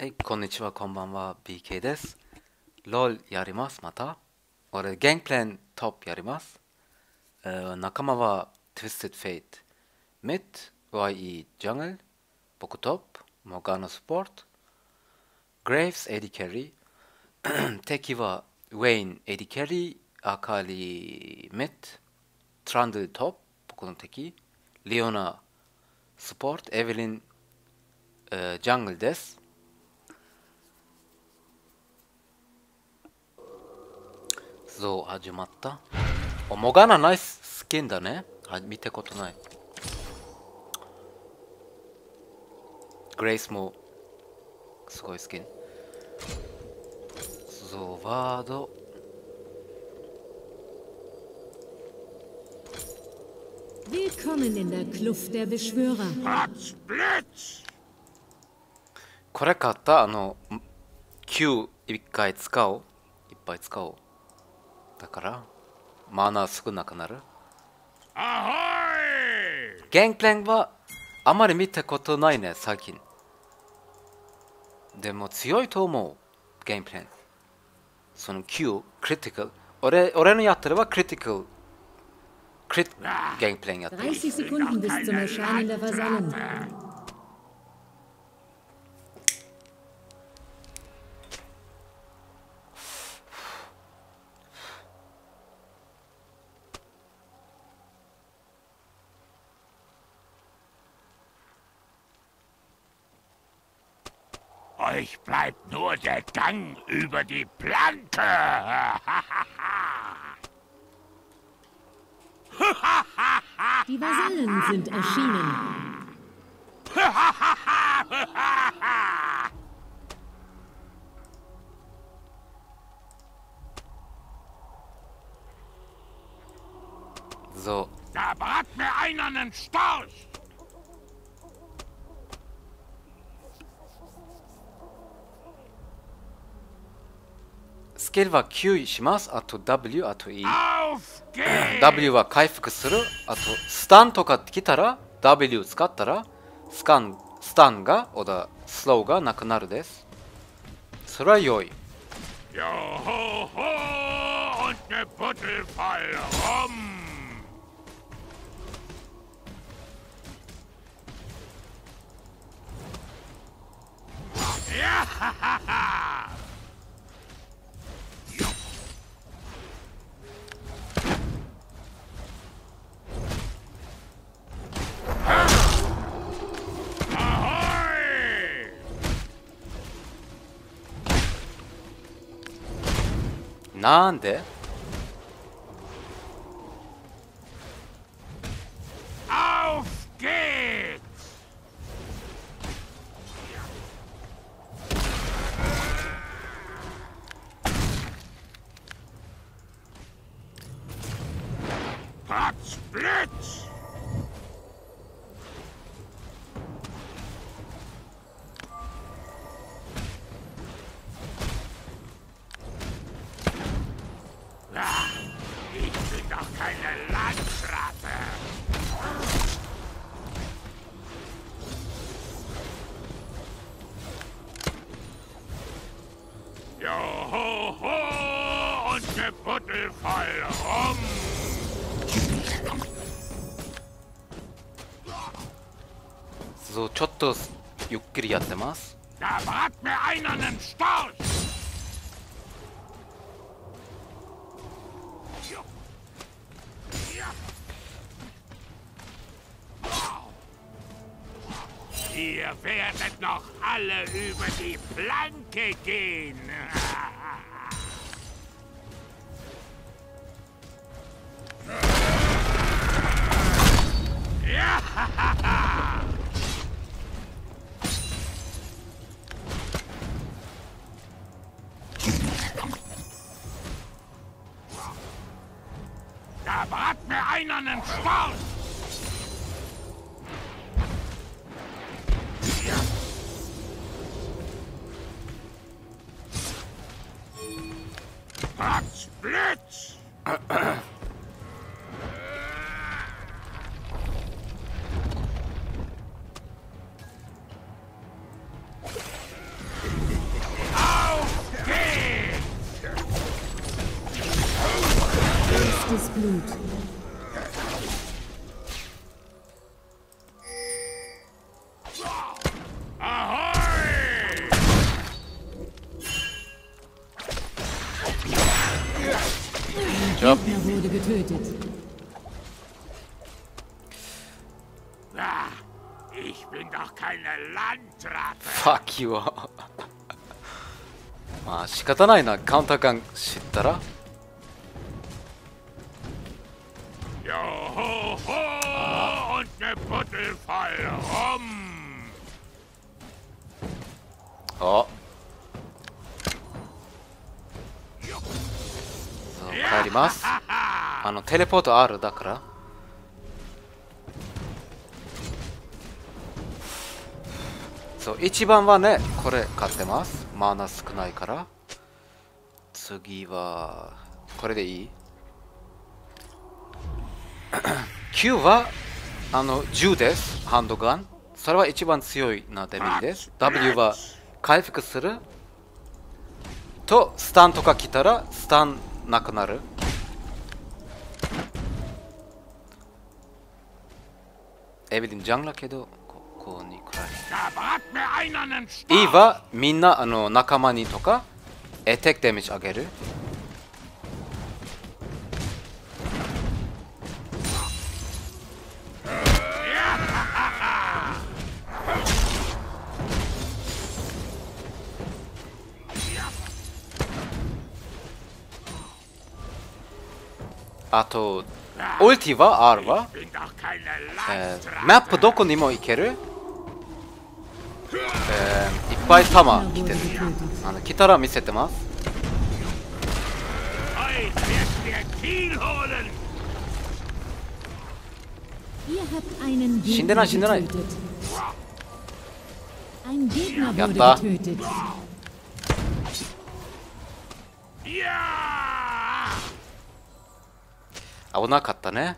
はい、こんにちは、こんばんは、BK です。LOL やります、また。俺、 Gangplank top やります。えー仲間は Twisted Fate、Mid、 Yi、Jungle、僕 top、Morgana support、Graves、 AD carry、敵は Vayne、AD carry、Akali、mid、Trundle top、僕の敵、 Leona、スポート、エヴェリン、えージャングルです。像始まった。おモガナナイススキンだね。は見たことない。グレイスもすごいスキン。そうワード。Willkommen in der Kluft der Beschwörer. Blitz! これ買ったあの Q 一回使おう。いっぱい使おうだからマナー少なくなる。ゲンプレンはあまり見たことないね最近。でも強いと思うゲームプレンその Q クリティカル俺俺のやってるはクリティカルクリティカルゲームプレンやってる bleibt nur der Gang über die Planke. Die Vasallen sind erschienen. So. Da brat mir einer einen Storch. スケールは9します。あと W、あと E。W は回復する。あと、スタンとか来たら、W 使ったら、スカン、スタンが、おだ、スローがなくなるです。それは良い。よなんで？とゆっくりやってます Da brat mir einer einen Storch! Ihr werdet noch alle über die Planke gehen. Brat mir einer einen Spaß! Platz, Blitz! Job. you. are. まあ仕方ないな。カんンターガ知ったら。ヨあります。あのテレポート R だから。そう一番はねこれ買ってます。マナ少ないから。次はこれでいい？9はあの銃です。ハンドガン。それは一番強いなデメリです。W は回復する。とスタンとか来たらスタンなくなる。エビデンジャンだけどここにくらい Da brat mir einer nen Stab. いいはみんなあの仲間にとかエテックダメージ上げるあとオルティは R は Ich bin doch keine えー Landratte. マップどこにも行ける、えーいっぱい弾来てるあの来たら見せてます Heute wird der Kiel holen. Ihr habt einen Schindener, Gegner Schindener. getötet. Ein 危なかったね。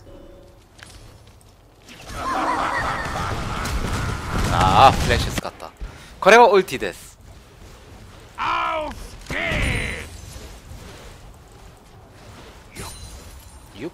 ああフレッシュ使った。これはウルティですよ、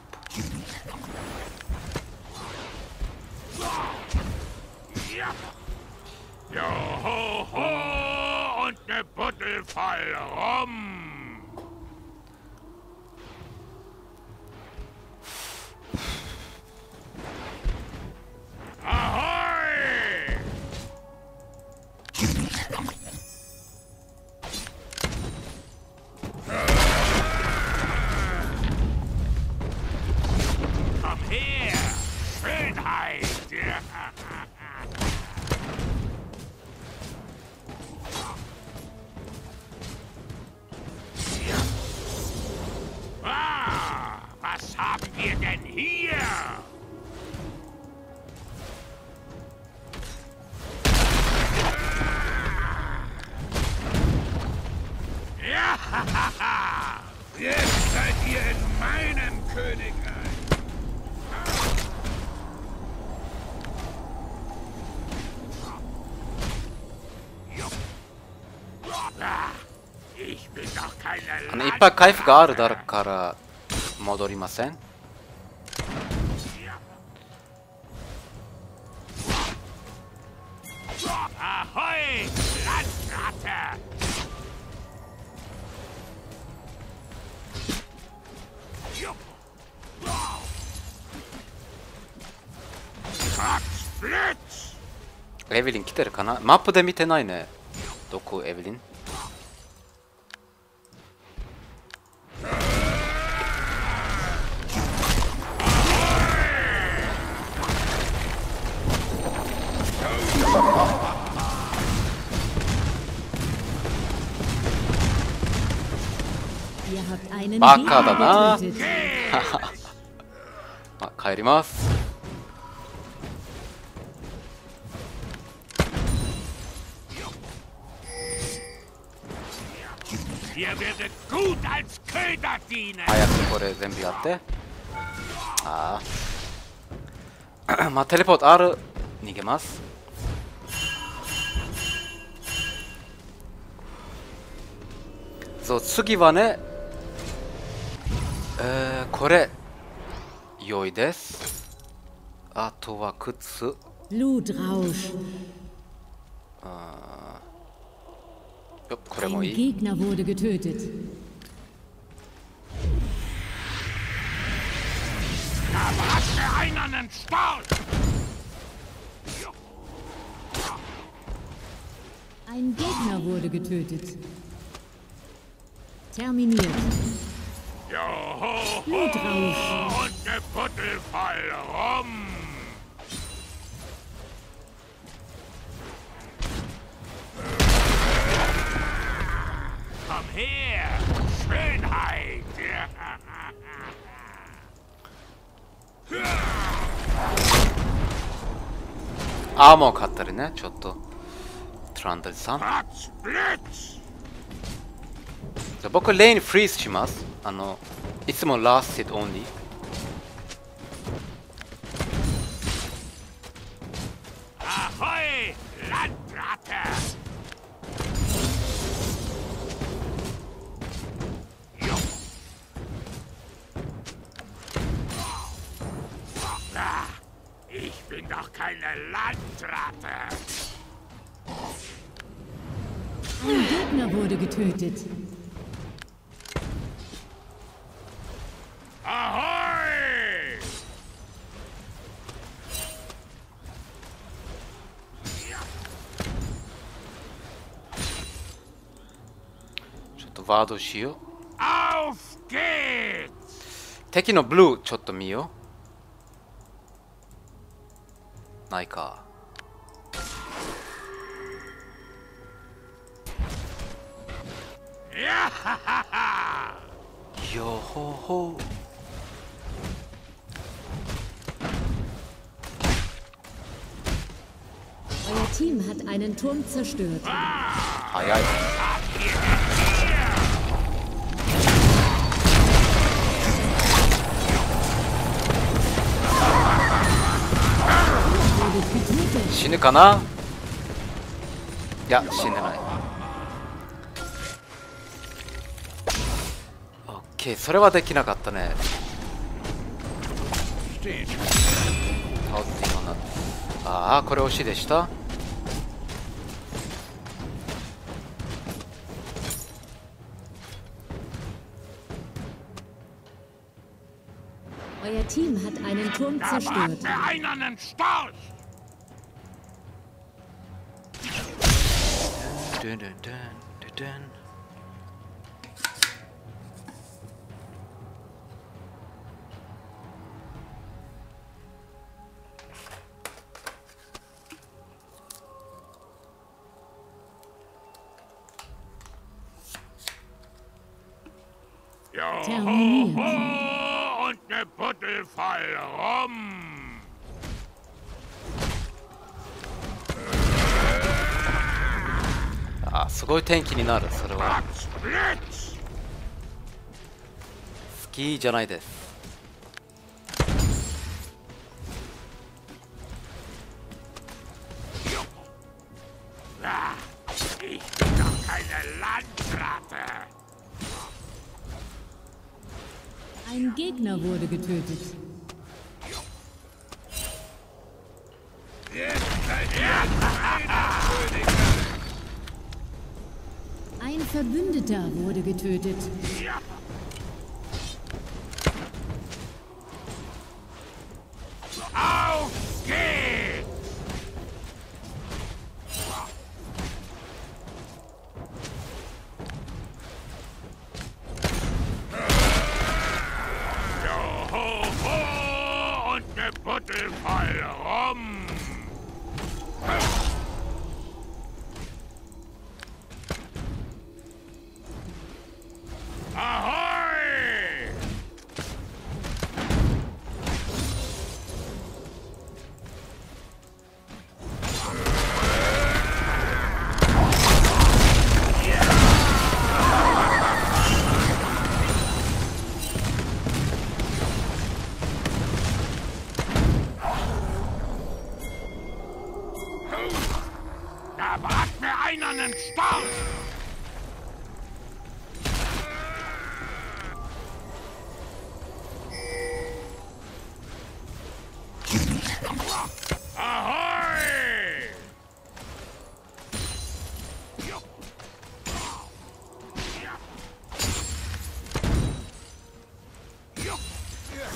いっぱい回復があるから戻りませんエヴリン来てるかな？マップで見てないね。どこ？エブリン？バカだな。帰ります。これ全部やって。ああ まあテレポート R 逃げます。そう次はねえー、これ。良いです。あとは靴.よこれもいい Aber einer einen Storch? Ein Gegner wurde getötet. Terminiert. Joho, Blutrausch. und ne Buddel voll rum. Komm her, Schönheit. アーモー買ったりねちょっとトランダルさんじゃあ僕レインフリーズしますあのいつもラストヒットオンリー Landratte. Ein Gegner wurde getötet. Ahoi! ちょっとワードしよう Auf geht's! 敵のブルーちょっと見ようないか Ja, ha, ha, ha. よほほ Euer Team hat einen Turm zerstört. 早い死ぬかないや死んでないオッケーそれはできなかったね How do you wanna- ああこれ惜しいでした Euer Team hat einen Turm Da zerstört. mir einer einen Storch. ドゥンドゥンドゥンドゥンドゥン Jo, Terminiert. ho, und ne Buddel voll rum. すごい天気になるそれは。スキーじゃないです。Verbündeter wurde getötet. Ja.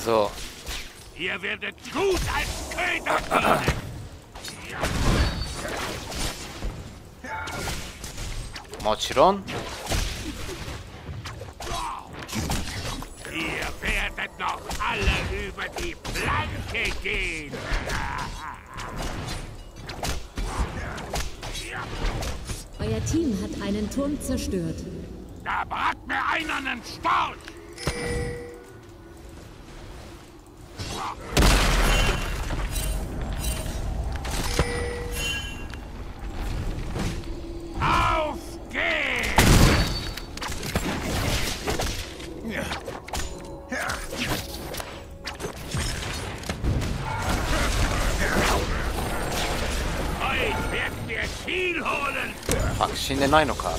So, Ihr werdet gut als Köder dienen. Mochiron. Ihr werdet noch alle über die Planke gehen. Euer Team hat einen Turm zerstört. Da brat mir einer einen Storch. 死んでないのか。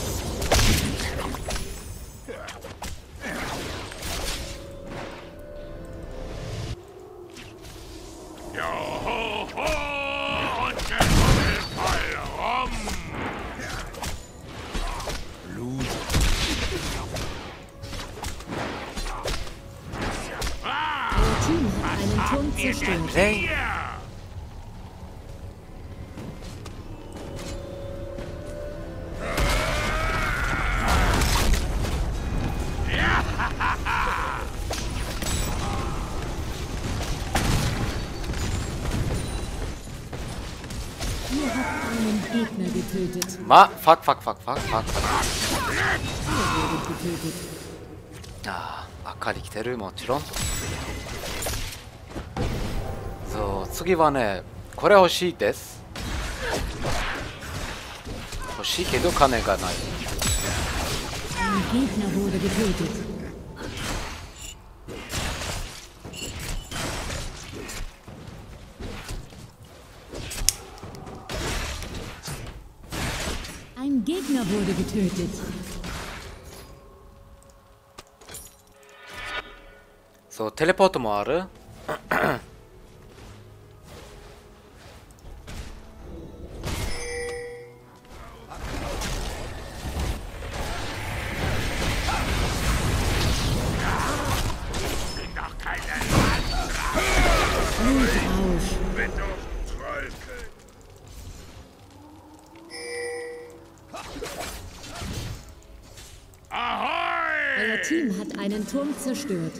クファク。Ihr wurdet getötet. ああ、赤り来てる、もちろん。そう、次はね、これ欲しいです。欲しいけど金がない。Gegner wurde getötet. Ein Gegner wurde getötet. そ Team hat einen Turm zerstört.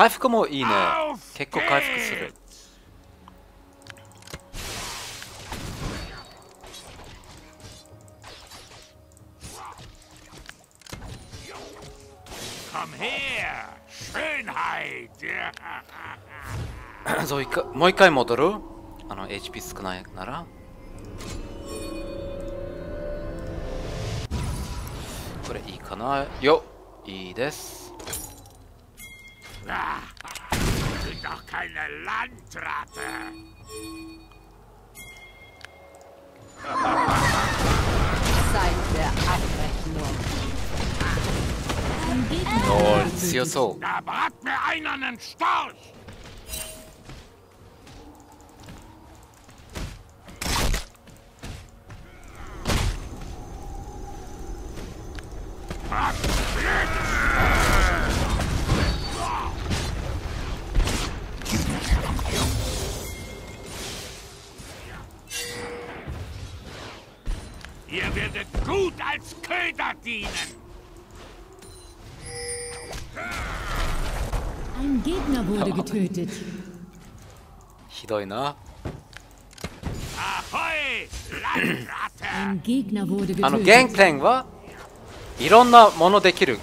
回復もいいね。結構回復する! そう一回もう一回戻る？あの HP 少ないなら。これいいかな？よいいです Ah, sind doch keine Landratte! Zeit der Abrechnung. Ein Gegner お wurde ー強 getötet. そう Da brat mir einer einen Storch! Was? Ihr werdet gut als Köder dienen! Ein Gegner wurde getötet. ひどいな Ahoi, Landratte! Ein Gegner wurde あのゲーム getötet. プレインはいろんなものできる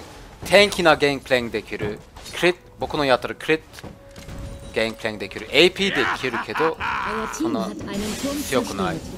天気なゲームプレインできるクリッ僕のやってるクリッゲームプレインできる AP できるけど hat einen Turm Joko Nai. zerstört. あ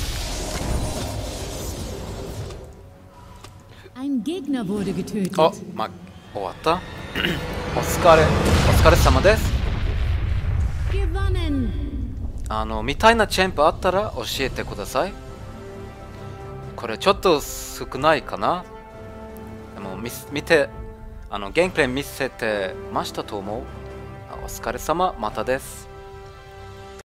あ、ま、終わったお疲れ、お疲れ様です。あの、みたいなチェンプあったら教えてください。これちょっと少ないかなでも見て、あの、ゲームプレイ見せてましたと思う。あお疲れ様、またです。